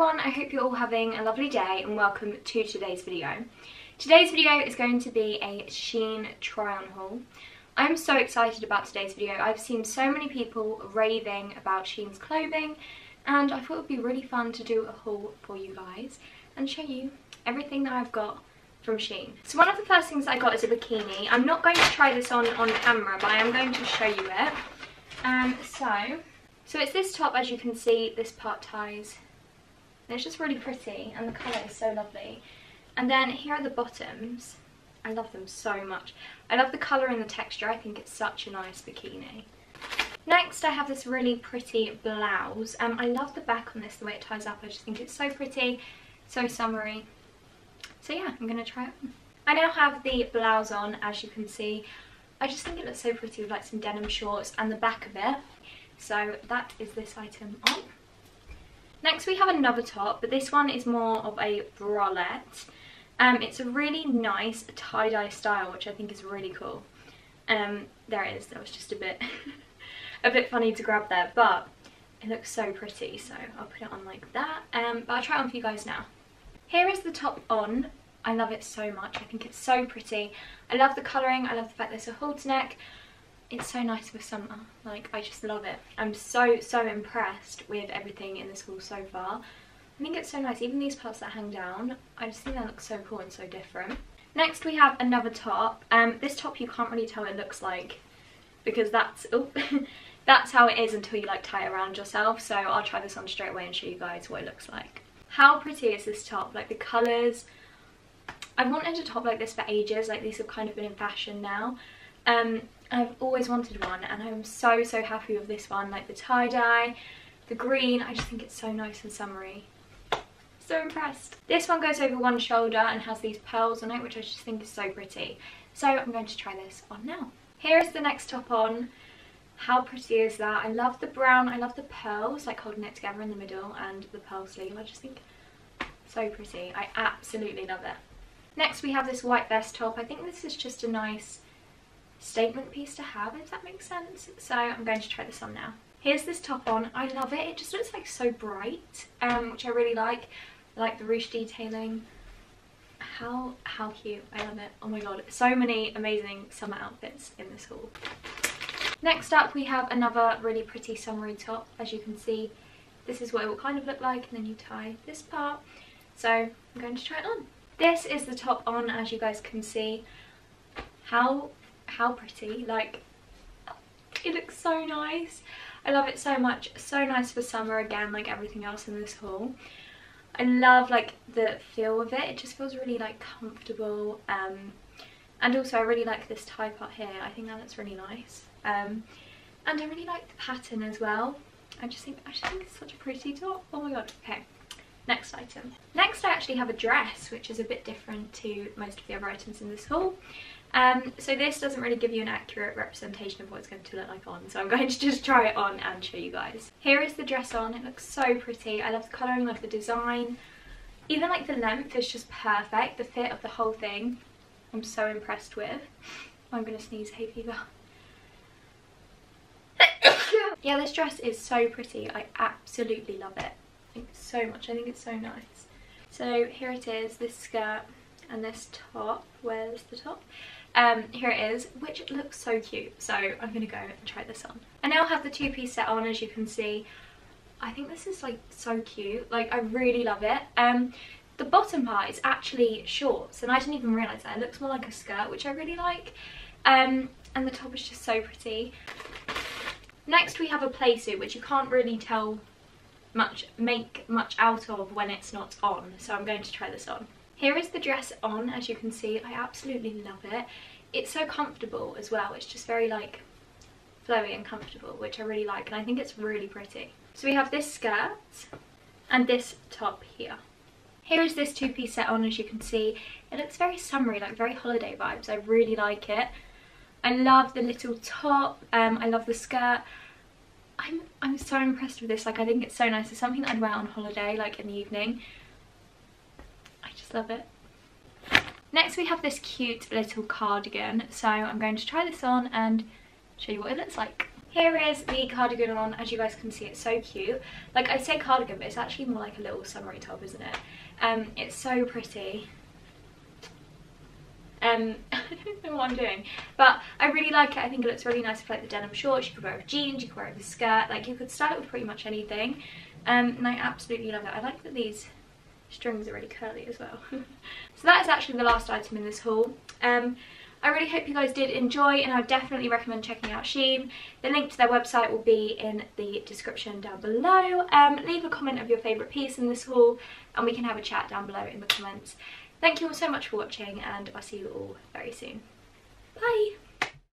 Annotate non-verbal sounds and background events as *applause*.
everyone, I hope you're all having a lovely day and welcome to today's video. Today's video is going to be a Shein try-on haul. I'm so excited about today's video. I've seen so many people raving about Shein's clothing and I thought it would be really fun to do a haul for you guys and show you everything that I've got from Shein. So one of the first things I got is a bikini. I'm not going to try this on on camera but I am going to show you it. Um, so, so it's this top as you can see, this part ties and it's just really pretty and the colour is so lovely. And then here are the bottoms. I love them so much. I love the colour and the texture. I think it's such a nice bikini. Next I have this really pretty blouse. Um, I love the back on this, the way it ties up. I just think it's so pretty, so summery. So yeah, I'm to try it on. I now have the blouse on, as you can see. I just think it looks so pretty with like some denim shorts and the back of it. So that is this item on. Next we have another top, but this one is more of a bralette. Um, it's a really nice tie-dye style, which I think is really cool. Um, there it is, that was just a bit, *laughs* a bit funny to grab there, but it looks so pretty, so I'll put it on like that. Um, but I'll try it on for you guys now. Here is the top on. I love it so much. I think it's so pretty. I love the colouring. I love the fact there's a halter neck it's so nice for summer. Like I just love it. I'm so so impressed with everything in this haul so far. I think it's so nice. Even these parts that hang down I just think they look so cool and so different. Next we have another top. Um this top you can't really tell it looks like because that's *laughs* oh, *laughs* that's how it is until you like tie it around yourself. So I'll try this on straight away and show you guys what it looks like. How pretty is this top? Like the colours I've wanted a top like this for ages. Like these have kind of been in fashion now. Um, I've always wanted one and I'm so so happy with this one like the tie-dye the green I just think it's so nice and summery. So impressed. This one goes over one shoulder and has these pearls on it which I just think is so pretty. So I'm going to try this on now. Here is the next top on. How pretty is that? I love the brown I love the pearls like holding it together in the middle and the pearl sleeve. I just think so pretty. I absolutely love it. Next we have this white vest top. I think this is just a nice statement piece to have, if that makes sense. So I'm going to try this on now. Here's this top on. I love it. It just looks like so bright, um, which I really like. I like the ruche detailing. How, how cute. I love it. Oh my god. So many amazing summer outfits in this haul. Next up we have another really pretty summery top. As you can see, this is what it will kind of look like and then you tie this part. So I'm going to try it on. This is the top on as you guys can see. How how pretty like it looks so nice. I love it so much. So nice for summer again like everything else in this haul i love like the feel of it. It just feels really like comfortable um and also i really like this tie part here. I think that looks really nice. Um and i really like the pattern as well. I just think i just think it's such a pretty top. Oh my god. Okay next item next i actually have a dress which is a bit different to most of the other items in this haul um, so this doesn't really give you an accurate representation of what it's going to look like on, so I'm *laughs* going to just try it on and show you guys. Here is the dress on, it looks so pretty. I love the colouring, love the design. Even like the length is just perfect, the fit of the whole thing I'm so impressed with. I'm gonna sneeze, hay fever. *coughs* yeah, this dress is so pretty. I absolutely love it. Think so much. I think it's so nice. So here it is, this skirt and this top. Where's the top? Um, here it is, which looks so cute. So I'm going to go and try this on. I now have the two-piece set on, as you can see. I think this is like so cute. Like I really love it. Um, the bottom part is actually shorts and I didn't even realise that. It looks more like a skirt, which I really like. Um, and the top is just so pretty. Next we have a play suit, which you can't really tell much, make much out of when it's not on. So I'm going to try this on. Here is the dress on, as you can see. I absolutely love it. It's so comfortable as well. It's just very like flowy and comfortable, which I really like. And I think it's really pretty. So we have this skirt and this top here. Here is this two-piece set on, as you can see. It looks very summery, like very holiday vibes. I really like it. I love the little top. Um, I love the skirt. I'm, I'm so impressed with this. Like, I think it's so nice. It's something I'd wear on holiday, like in the evening I just love it. Next we have this cute little cardigan. So I'm going to try this on and show you what it looks like. Here is the cardigan on, as you guys can see, it's so cute. Like I say cardigan, but it's actually more like a little summery top, isn't it? Um, it's so pretty. Um, *laughs* I don't know what I'm doing, but I really like it. I think it looks really nice with like the denim shorts. You could wear it with jeans, you could wear it with a skirt. Like you could style it with pretty much anything. Um, and I absolutely love it. I like that these strings are really curly as well. *laughs* so that is actually the last item in this haul. Um, I really hope you guys did enjoy and I definitely recommend checking out Shein. The link to their website will be in the description down below. Um, leave a comment of your favourite piece in this haul and we can have a chat down below in the comments. Thank you all so much for watching and I'll see you all very soon. Bye!